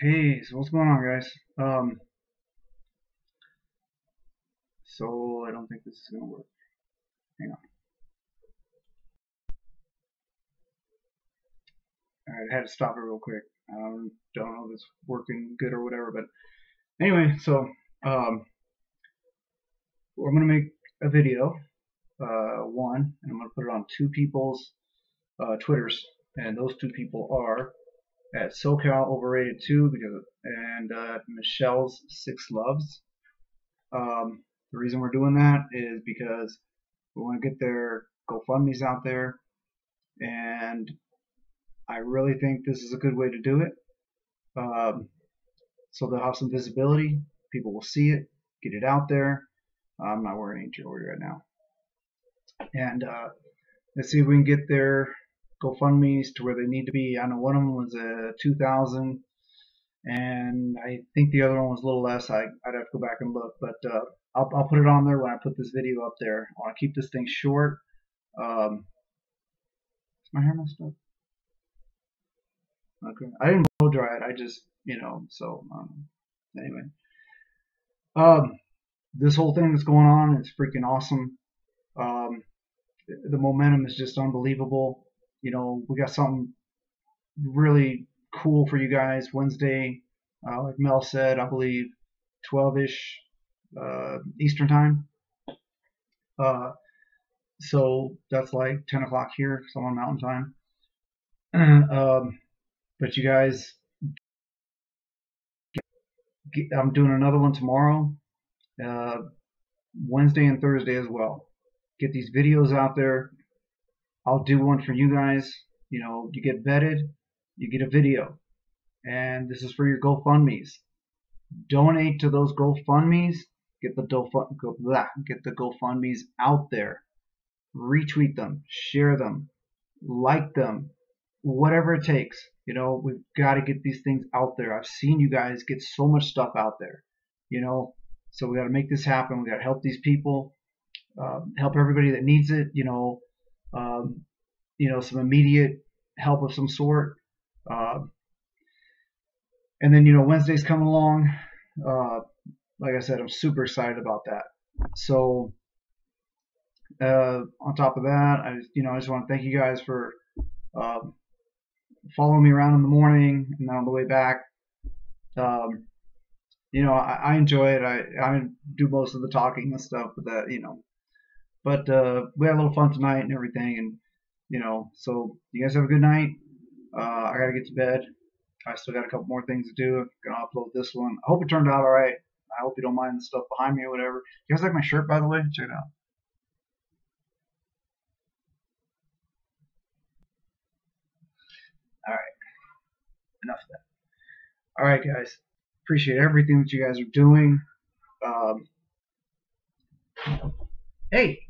Hey, so what's going on, guys? Um, so I don't think this is gonna work. Hang on. Alright, I had to stop it real quick. I don't, don't know if it's working good or whatever, but anyway, so um, I'm gonna make a video, uh, one, and I'm gonna put it on two people's uh, Twitters, and those two people are at SoCal Overrated 2 because and uh, Michelle's Six Loves. Um, the reason we're doing that is because we want to get their GoFundMe's out there, and I really think this is a good way to do it. Um, so they'll have some visibility. People will see it, get it out there. I'm not wearing any jewelry right now. And uh, let's see if we can get their GoFundMe's to where they need to be. I know one of them was a 2,000, and I think the other one was a little less. I, would have to go back and look, but uh, I'll, I'll, put it on there when I put this video up there. I want to keep this thing short. Um, is my hair messed up? Okay, I didn't blow dry it. I just, you know, so um, anyway. Um, this whole thing that's going on is freaking awesome. Um, the momentum is just unbelievable you know, we got something really cool for you guys Wednesday, uh, like Mel said, I believe 12ish uh, Eastern time. Uh, so that's like 10 o'clock here, so on Mountain Time. um, but you guys, I'm doing another one tomorrow, uh, Wednesday and Thursday as well. Get these videos out there. I'll do one for you guys. You know, you get vetted, you get a video. And this is for your GoFundMe's. Donate to those GoFundMe's. Get the get the GoFundMe's out there. Retweet them, share them, like them, whatever it takes. You know, we've got to get these things out there. I've seen you guys get so much stuff out there. You know, so we got to make this happen. We got to help these people, uh, help everybody that needs it. You know, um, you know, some immediate help of some sort. Uh, and then, you know, Wednesday's coming along. Uh, like I said, I'm super excited about that. So, uh, on top of that, I, you know, I just want to thank you guys for um, following me around in the morning and then on the way back. Um, you know, I, I, enjoy it. I, I do most of the talking and stuff, but that, you know, but uh, we had a little fun tonight and everything, and you know, so you guys have a good night. Uh, I gotta get to bed. I still got a couple more things to do. I'm gonna upload this one. I hope it turned out all right. I hope you don't mind the stuff behind me or whatever. You guys like my shirt, by the way? Check it out. All right, enough of that. All right, guys. Appreciate everything that you guys are doing. Um, hey,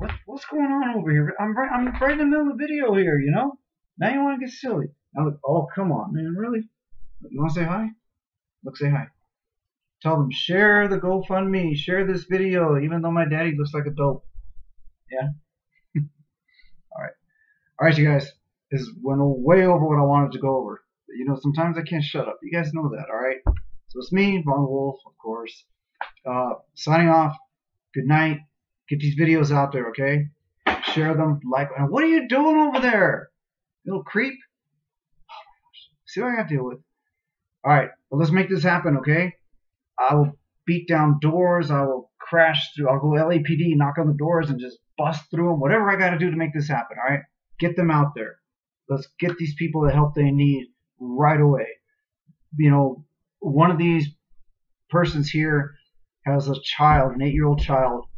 what, what's going on over here? I'm right, I'm right in the middle of the video here, you know? Now you want to get silly. Now, look, oh, come on, man, really? You want to say hi? Look, say hi. Tell them, share the GoFundMe, share this video, even though my daddy looks like a dope. Yeah? Alright. Alright, you guys. This went way over what I wanted to go over. But, you know, sometimes I can't shut up. You guys know that, alright? So it's me, Von Wolf, of course. Uh, signing off. Good night. Get these videos out there, okay? Share them, like. And what are you doing over there, little creep? See what I got to deal with. All right, well, let's make this happen, okay? I will beat down doors. I will crash through. I'll go LAPD, knock on the doors, and just bust through them. Whatever I got to do to make this happen. All right, get them out there. Let's get these people the help they need right away. You know, one of these persons here has a child, an eight-year-old child, um,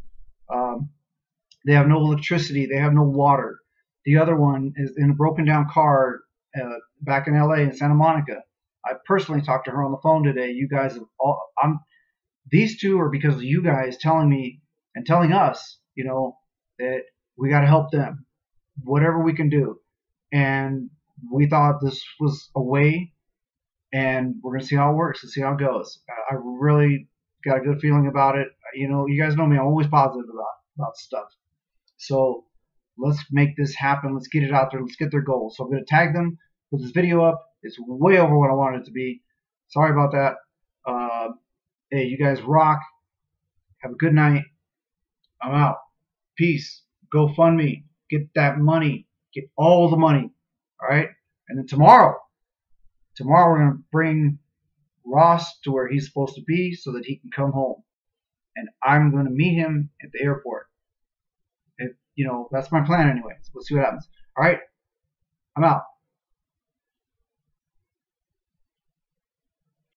they have no electricity. They have no water. The other one is in a broken down car uh, back in LA in Santa Monica. I personally talked to her on the phone today. You guys have all, I'm, these two are because of you guys telling me and telling us, you know, that we got to help them, whatever we can do. And we thought this was a way, and we're gonna see how it works and see how it goes. I really got a good feeling about it. You know, you guys know me; I'm always positive about about stuff. So let's make this happen. Let's get it out there. Let's get their goals. So I'm going to tag them, put this video up, It's way over what I wanted it to be. Sorry about that. Uh, hey, you guys rock. Have a good night. I'm out. Peace. Go fund me. Get that money. Get all the money. All right. And then tomorrow, tomorrow we're gonna bring Ross to where he's supposed to be so that he can come home. And I'm gonna meet him at the airport. You know, that's my plan anyways. We'll see what happens. All right. I'm out.